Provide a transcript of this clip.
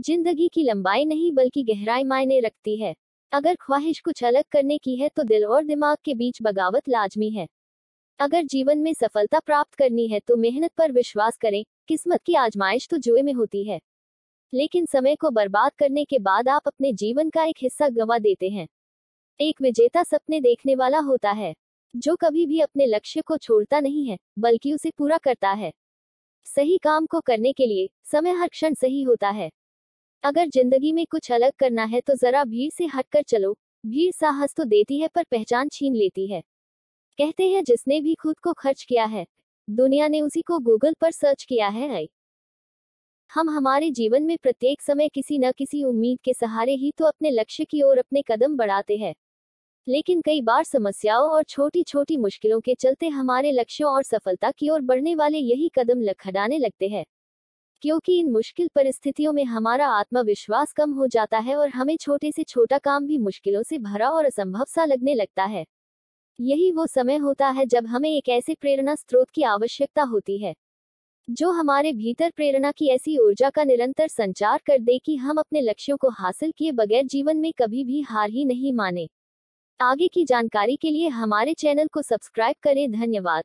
ज़िंदगी की लंबाई नहीं बल्कि गहराई मायने रखती है। अगर ख्वाहिश कुछ अलग करने की है तो दिल और दिमाग के बीच बगावत लाजमी है। अगर जीवन में सफलता प्राप्त करनी है तो मेहनत पर विश्वास करें, किस्मत की आजमाइश तो जुए में होती है। लेकिन समय को बर्बाद करने के बाद आप अपने जीवन का एक हिस्सा गंवा देते हैं। एक विजेता सपने देखने वाला होता है, जो कभी भी अपने लक्ष्य को छोड़ता नहीं है, बल्कि उसे पूरा करता है। सही काम को करने के लिए समय हर क्षण सही होता है। अगर ज़िंदगी में कुछ अलग करना है तो जरा भीड़ से हटकर चलो। भीड़ साहस तो देती है पर पहचान छीन लेती है। कहते हैं जिसने भी खुद को खर्च किया है, दुनिया ने उसी को गूगल पर सर्च किया है हम हमारे जीवन में प्रत्येक समय किसी न किसी उम्मीद के सहारे ही तो अपने लक्ष्य की ओर अपने कदम बढ़ाते हैं। लेकिन कई बार समस्याओं और छोटी छोटी मुश्किलों के चलते हमारे लक्ष्यों और सफलता की ओर बढ़ने वाले यही कदम लखड़ाने लगते हैं। क्योंकि इन मुश्किल परिस्थितियों में हमारा आत्मविश्वास कम हो जाता है और हमें छोटे से छोटा काम भी मुश्किलों से भरा और असंभव सा लगने लगता है। यही वो समय होता है जब हमें एक ऐसे प्रेरणा स्रोत की आवश्यकता होती है, जो हमारे भीतर प्रेरणा की ऐसी ऊर्जा का निरंतर संचार कर दे कि हम अपने लक्ष्यों को हासिल किए बगैर जीवन में कभी भी हार ही नहीं माने। आगे की जानकारी के लिए हमारे चैनल को सब्सक्राइब करें, धन्यवाद।